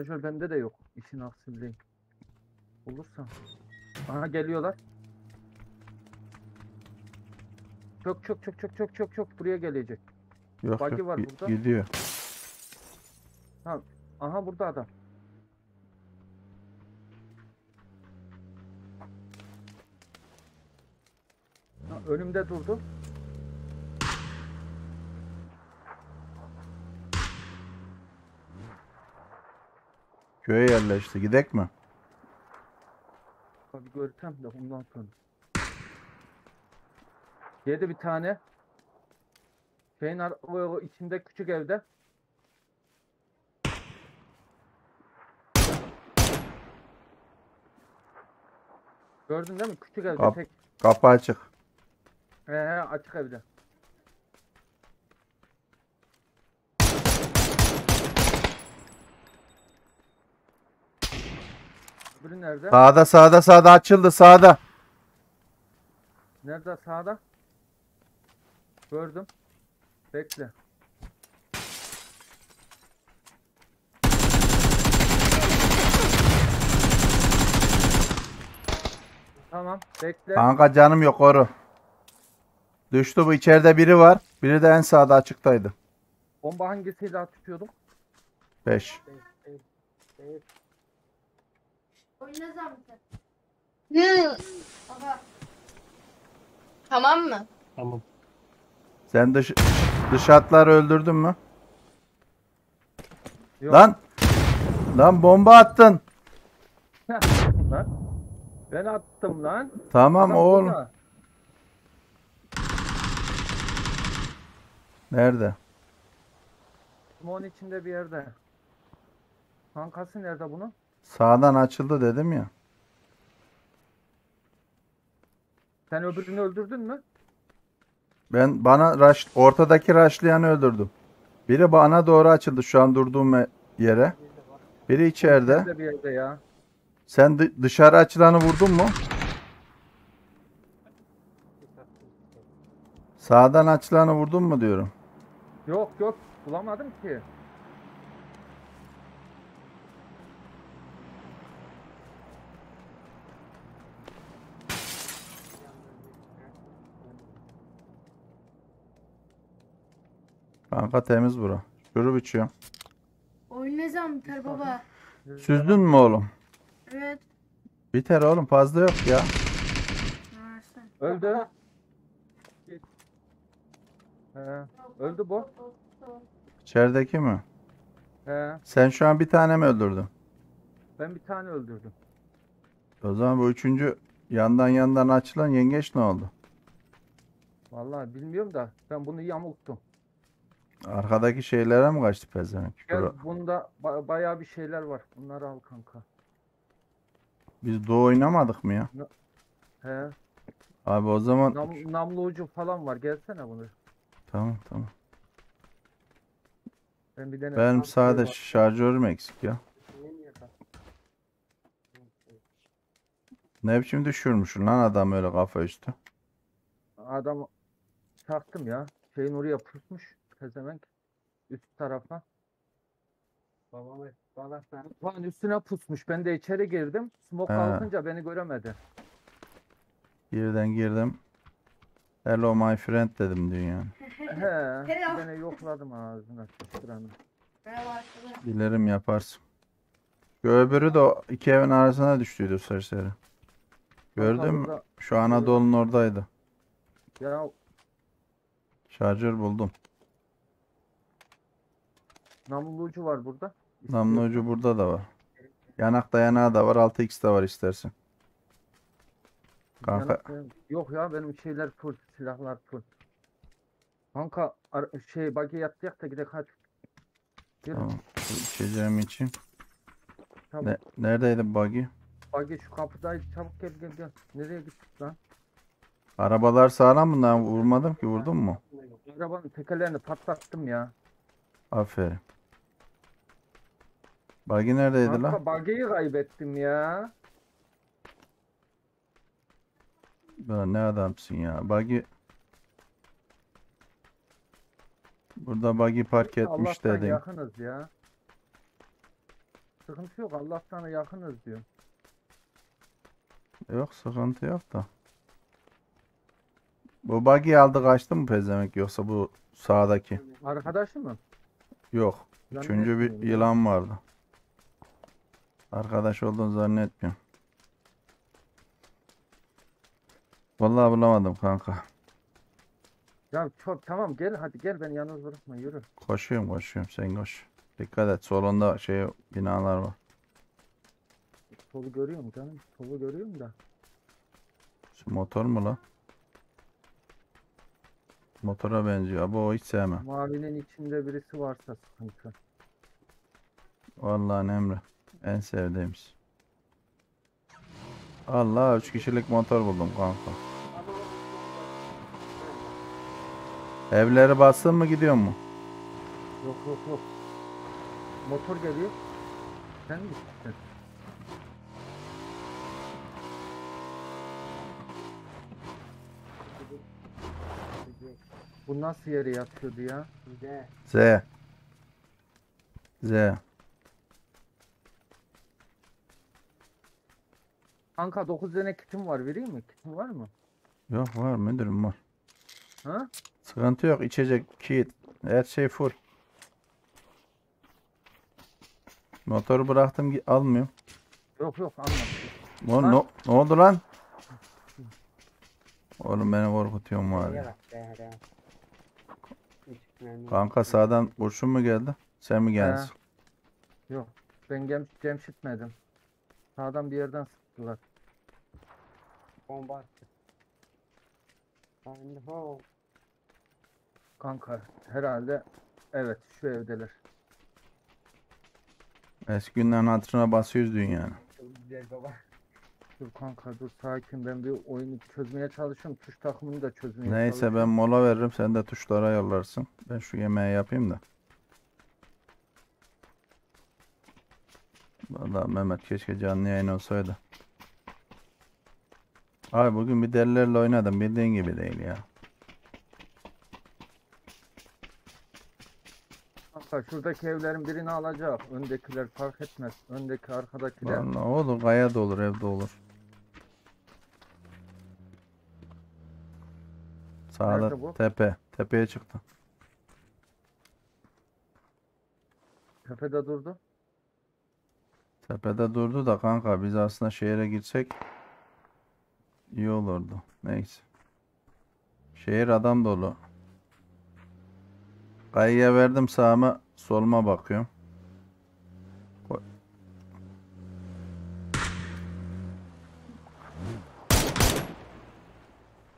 Şarjör bende de yok. İşin aksiliği. Olursa. Aha geliyorlar. Çok çok çok çok çok çok çok buraya gelecek. Yok Buggy yok var burada. gidiyor. Aha burada adam. Ha, önümde durdu. Köye yerleşti. Gidek mi? Tabii görsem de ondan sonra. Yedi bir tane. Şeyin ar- o, o içinde küçük evde. Gördün değil mi? Küçük evde Kap- tek. Kapı açık. He he açık evde. Biri nerede? Sağda sağda sağda açıldı sağda. Nerede sağda? Gördüm. Bekle. Tamam bekle. Kanka canım yok oru. Düştü bu içeride biri var. Biri de en sağda açıktaydı. Bomba hangisiyle atıyordum? 5. 5. 5. Oyuna zamkı. Baba. Tamam mı? Tamam. Sen dış dış hatları öldürdün mü? Yok. Lan. Lan bomba attın. lan. Ben attım lan. Tamam Adam oğlum. Buna. Nerede? Mon içinde bir yerde. Kankası nerede bunun? Sağdan açıldı dedim ya. Sen öbürünü öldürdün mü? Ben bana rush, ortadaki rushlayanı öldürdüm. Biri bana doğru açıldı şu an durduğum yere. Biri içeride. Bir yerde ya. Sen dı- dışarı açılanı vurdun mu? Sağdan açılanı vurdun mu diyorum. Yok yok bulamadım ki. Kanka temiz bura. Şurup içiyorum. Oyun ne zaman biter baba? Süzdün mü oğlum? Evet. Biter oğlum fazla yok ya. Öldü. He, öldü bu. İçerideki mi? He, Sen şu an bir tane mi öldürdün? ben bir tane öldürdüm. O zaman bu üçüncü yandan yandan açılan yengeç ne oldu? Vallahi bilmiyorum da ben bunu yamulttum. Arkadaki şeylere mi kaçtı pezevenk? Gel Şura- bunda ba- bayağı bir şeyler var. Bunları al kanka. Biz doğu oynamadık mı ya? He, Abi o zaman nam, namlu ucu falan var. Gelsene bunu. tamam tamam. Ben bir tane Benim sadece şarjörüm eksik ya. Ne biçim düşürmüşsün lan adam öyle kafa üstü. Adam çaktım ya. Şeyin oraya pusmuş. Pezevenk. Üst tarafa. Babam bana sen. Lan üstüne pusmuş. Ben de içeri girdim. Smoke He. kalkınca beni göremedi. Girden girdim. Hello my friend dedim dünyanın. He. Helal. Beni yokladım ağzına sıçtıranı. Merhaba arkadaşlar. Dilerim yaparsın. Şu öbürü de o iki evin arasına düştüydü serseri. Gördün mü? Arkamızda- Şu Anadolu'nun oradaydı. Ya Şarjör buldum. Namlu ucu var burada. Namlu ucu burada da var. Yanak dayanağı da var. 6x de var istersen. Kanka Yanak- Yok ya benim şeyler full. Silahlar full. Kanka şey buggy yatacak da gidelim hadi. Yürü. tamam. İçeceğim için. Tamam. Ne, neredeydi buggy? Buggy şu kapıdaydı çabuk gel gel gel. Nereye gittik lan? Arabalar sağlam mı? Ben vurmadım ki. Vurdun mu? Arabanın tekerlerini patlattım ya. Aferin. Buggy neredeydi lan? Buggy'yi kaybettim ya. Ya ne adamsın ya. Buggy Burada buggy park etmiş Allah'tan dedin. yakınız ya. sıkıntı yok. Allah sana yakınız diyor. Yok sıkıntı yok da. Bu buggy aldı kaçtı mı pezemek yoksa bu sağdaki? Arkadaşı mı? Yok. Üçüncü bir yılan vardı. Arkadaş olduğunu zannetmiyorum. Vallahi bulamadım kanka. Ya çok tamam gel hadi gel beni yalnız bırakma yürü. Koşuyorum koşuyorum sen koş. Dikkat et solunda şey binalar var. Solu görüyorum canım. Solu görüyorum da. Şu motor mu lan? Motora benziyor. Abi o hiç sevmem. Mavinin içinde birisi varsa sıkıntı. Vallahi Emre. En sevdiğimiz. Allah 3 kişilik motor buldum kanka. Evleri bastın mı gidiyor mu? Yok yok yok. Motor geliyor. Sen mi gittin? Bu nasıl yere yatıyordu ya? Güzel. Z. Z. Kanka 9 tane kitim var vereyim mi? Kitim var mı? Yok var müdürüm var. Ha? Sıkıntı yok. içecek, kit. Her şey full. Motoru bıraktım almıyorum. Yok yok anladım. Oğlum ne, ne oldu lan? Oğlum beni korkutuyorsun var ya. Kanka sağdan kurşun mu geldi? Sen mi geldin? Yok. Ben gem cemşitmedim. Sağdan bir yerden sıktılar. Bomba attı. Find the hole. Kanka herhalde evet şu evdeler. Eski günlerin hatırına basıyoruz dünyanın. Çok güzel baba. Dur kanka dur sakin ben bir oyunu çözmeye çalışıyorum. Tuş takımını da çözmeye Neyse ben çalışıyorum. mola veririm. Sen de tuşlara yollarsın. Ben şu yemeği yapayım da. Vallahi Mehmet keşke canlı yayın olsaydı. Ay bugün bir delilerle oynadım. Bildiğin gibi değil ya. Kanka şuradaki evlerin birini alacak. Öndekiler fark etmez. Öndeki arkadakiler. Vallahi olur. Kaya da olur. Evde olur. Sağda Nerede bu? tepe. Tepeye çıktı. Tepede durdu. Tepede durdu da kanka biz aslında şehre girsek iyi olurdu. Neyse. Şehir adam dolu. Kayıya verdim sağıma soluma bakıyorum.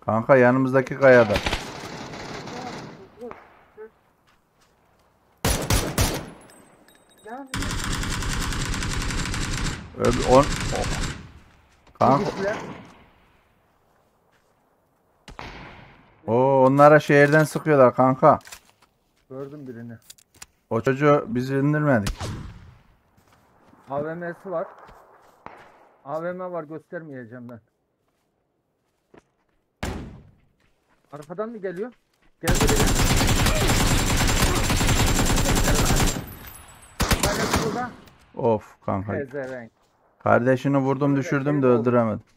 Kanka yanımızdaki kayada. Öbür on, Kanka Gittiler. o onlara şehirden sıkıyorlar kanka. Gördüm birini. O çocuğu biz indirmedik. AVM'si var. AVM var göstermeyeceğim ben. Arkadan mı geliyor? Geldi burada. Of kanka. Kardeşini vurdum düşürdüm de öldüremedim.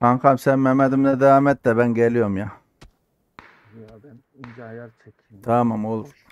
Kankam sen Mehmet'imle devam et de ben geliyorum ya. Ya ben ince ayar çekeyim. Tamam olur.